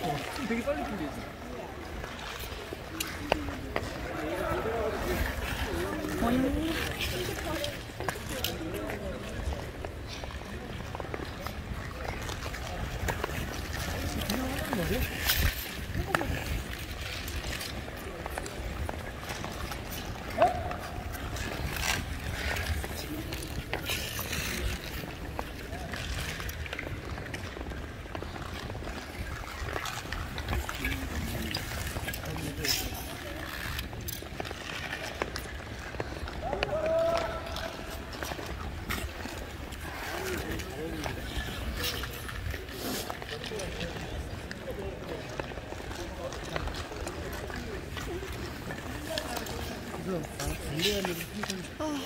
어, 되게 빨리 풀리지. 래서 아,